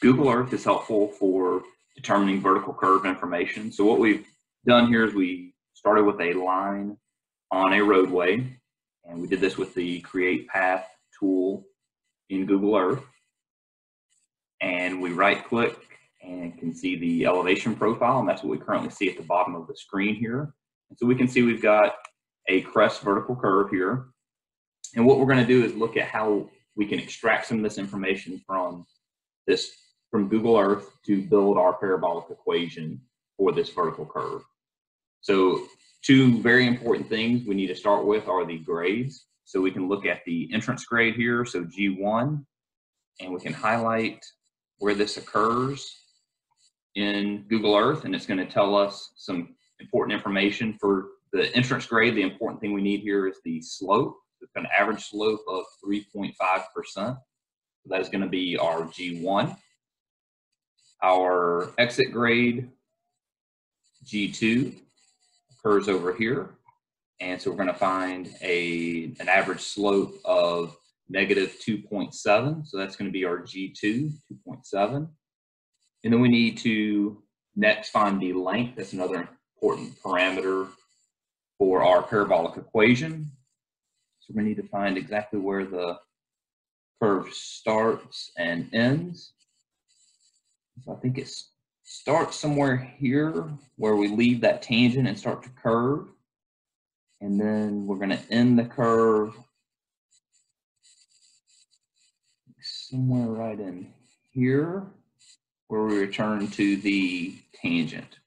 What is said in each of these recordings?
Google Earth is helpful for determining vertical curve information. So what we've done here is we started with a line on a roadway, and we did this with the Create Path tool in Google Earth. And we right click and can see the elevation profile, and that's what we currently see at the bottom of the screen here. And so we can see we've got a crest vertical curve here. And what we're gonna do is look at how we can extract some of this information from this from Google Earth to build our parabolic equation for this vertical curve. So two very important things we need to start with are the grades. So we can look at the entrance grade here, so G1, and we can highlight where this occurs in Google Earth, and it's going to tell us some important information for the entrance grade. The important thing we need here is the slope. It's an average slope of 3.5%. So that is going to be our G1. Our exit grade, G2, occurs over here. And so we're going to find a, an average slope of negative 2.7. So that's going to be our G2, 2.7. And then we need to next find the length. That's another important parameter for our parabolic equation. So we need to find exactly where the curve starts and ends. So I think it starts somewhere here where we leave that tangent and start to curve. And then we're going to end the curve somewhere right in here where we return to the tangent.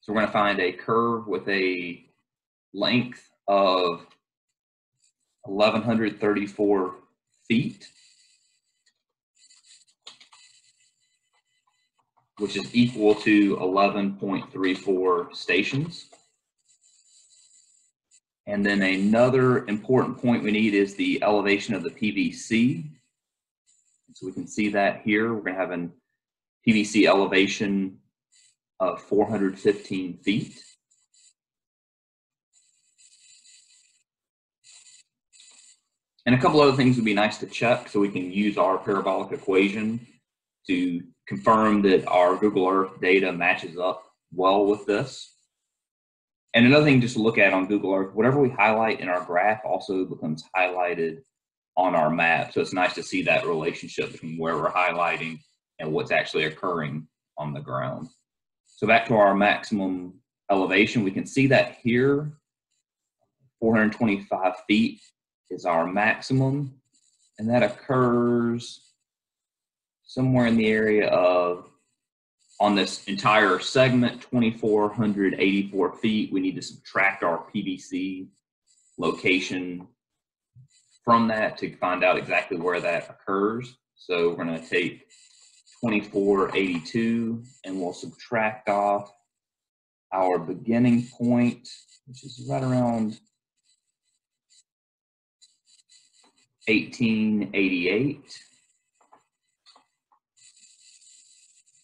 So we're going to find a curve with a length of 1134 feet, which is equal to 11.34 stations. And then another important point we need is the elevation of the PVC. So we can see that here. We're going to have an PVC elevation of 415 feet. And a couple other things would be nice to check so we can use our parabolic equation to confirm that our Google Earth data matches up well with this. And another thing just to look at on Google Earth, whatever we highlight in our graph also becomes highlighted on our map. So it's nice to see that relationship between where we're highlighting and what's actually occurring on the ground. So back to our maximum elevation, we can see that here, 425 feet is our maximum, and that occurs somewhere in the area of, on this entire segment, 2,484 feet. We need to subtract our PVC location from that to find out exactly where that occurs. So we're going to take 2482 and we'll subtract off our beginning point, which is right around 1888.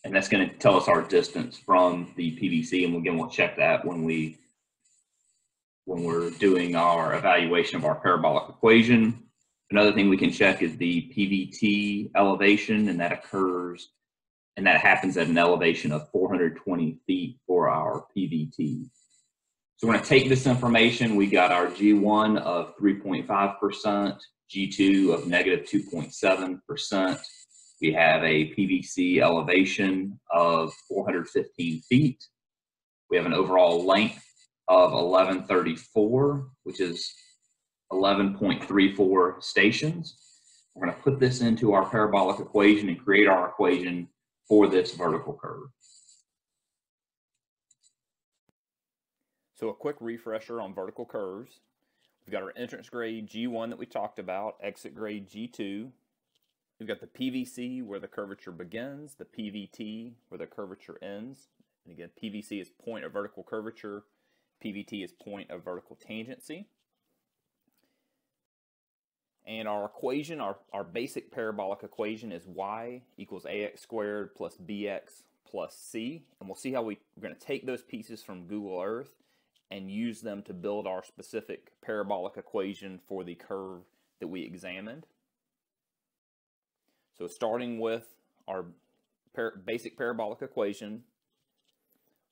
And that's going to tell us our distance from the PVC. And again, we'll check that when we when we're doing our evaluation of our parabolic equation. Another thing we can check is the PVT elevation, and that occurs, and that happens at an elevation of 420 feet for our PVT. So we're going to take this information. We got our G1 of 3.5%, G2 of negative 2.7%. We have a PVC elevation of 415 feet. We have an overall length of 1134, which is 11.34 stations. We're going to put this into our parabolic equation and create our equation for this vertical curve. So a quick refresher on vertical curves. We've got our entrance grade G1 that we talked about, exit grade G2. We've got the PVC where the curvature begins, the PVT where the curvature ends. And again, PVC is point of vertical curvature, PVT is point of vertical tangency. And our equation, our, our basic parabolic equation is y equals ax squared plus bx plus c. And we'll see how we, we're going to take those pieces from Google Earth and use them to build our specific parabolic equation for the curve that we examined. So starting with our par basic parabolic equation,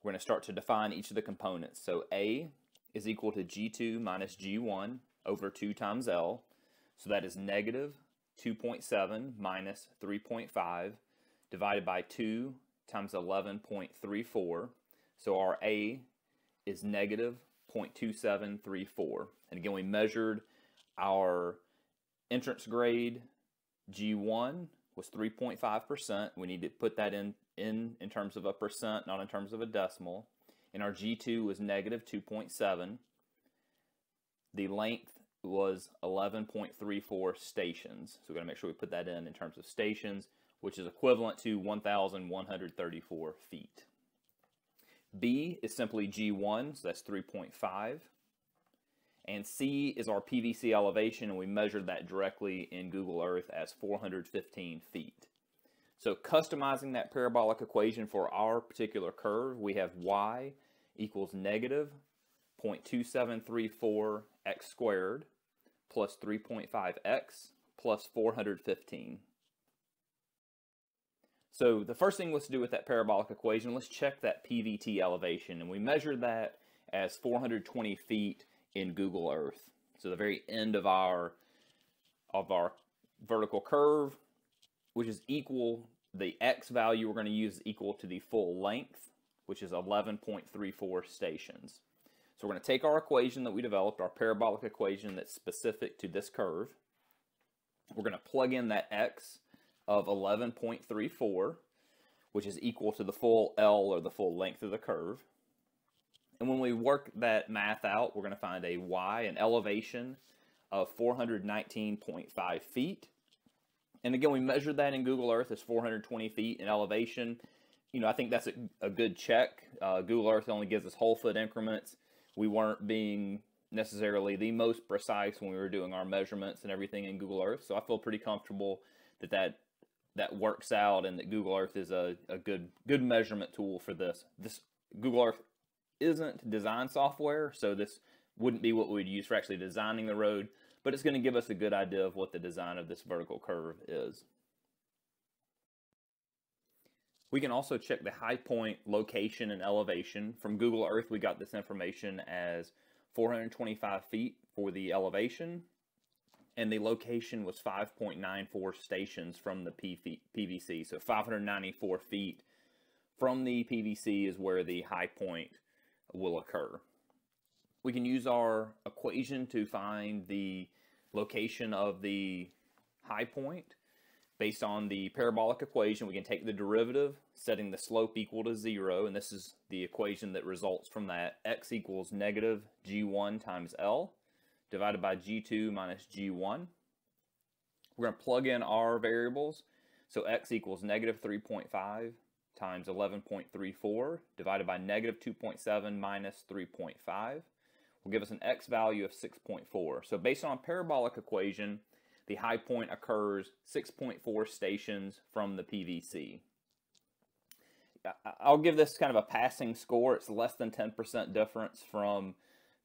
we're going to start to define each of the components. So A is equal to G2 minus G1 over 2 times L. So that is negative 2.7 minus 3.5 divided by 2 times 11.34. So our A is negative 0.2734. And again, we measured our entrance grade G1 was 3.5%. We need to put that in, in in terms of a percent, not in terms of a decimal. And our G2 was negative 2.7. The length was 11.34 stations. So we're going to make sure we put that in in terms of stations, which is equivalent to 1,134 feet. B is simply G1, so that's 3.5. And C is our PVC elevation, and we measured that directly in Google Earth as 415 feet. So customizing that parabolic equation for our particular curve, we have y equals negative 0.2734 x squared plus 3.5x plus 415. So the first thing let's do with that parabolic equation, let's check that PVT elevation. And we measured that as 420 feet in Google Earth. So the very end of our of our vertical curve, which is equal, the x value we're going to use is equal to the full length, which is 11.34 stations. So we're going to take our equation that we developed, our parabolic equation that's specific to this curve. We're going to plug in that x of 11.34, which is equal to the full L or the full length of the curve. And when we work that math out, we're going to find a y, an elevation of 419.5 feet. And again, we measured that in Google Earth as 420 feet in elevation. You know, I think that's a, a good check. Uh, Google Earth only gives us whole foot increments. We weren't being necessarily the most precise when we were doing our measurements and everything in Google Earth. So I feel pretty comfortable that that, that works out and that Google Earth is a, a good good measurement tool for this. This Google Earth isn't design software, so this wouldn't be what we'd use for actually designing the road, but it's going to give us a good idea of what the design of this vertical curve is. We can also check the high point location and elevation. From Google Earth, we got this information as 425 feet for the elevation, and the location was 5.94 stations from the PVC. So 594 feet from the PVC is where the high point will occur. We can use our equation to find the location of the high point. Based on the parabolic equation, we can take the derivative, setting the slope equal to zero, and this is the equation that results from that. x equals negative g1 times L divided by g2 minus g1. We're going to plug in our variables. So x equals negative 3.5 times 11.34 divided by negative 2.7 minus 3.5 will give us an x value of 6.4. So based on parabolic equation, the high point occurs 6.4 stations from the PVC. I'll give this kind of a passing score. It's less than 10% difference from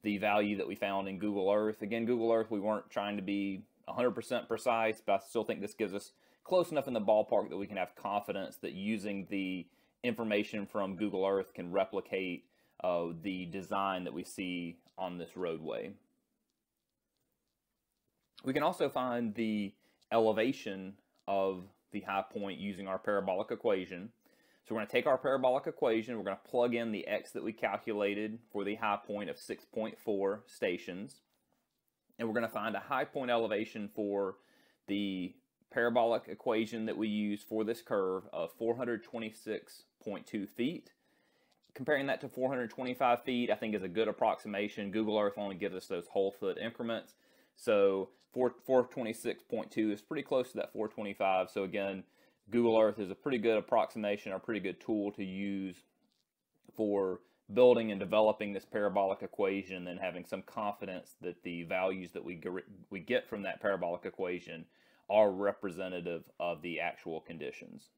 the value that we found in Google Earth. Again, Google Earth, we weren't trying to be 100% precise, but I still think this gives us close enough in the ballpark that we can have confidence that using the information from Google Earth can replicate uh, the design that we see on this roadway. We can also find the elevation of the high point using our parabolic equation. So we're going to take our parabolic equation, we're going to plug in the x that we calculated for the high point of 6.4 stations, and we're going to find a high point elevation for the parabolic equation that we use for this curve of 426.2 feet. Comparing that to 425 feet, I think is a good approximation. Google Earth only gives us those whole foot increments. So 426.2 is pretty close to that 425. So again, Google Earth is a pretty good approximation, a pretty good tool to use for building and developing this parabolic equation and having some confidence that the values that we, we get from that parabolic equation are representative of the actual conditions.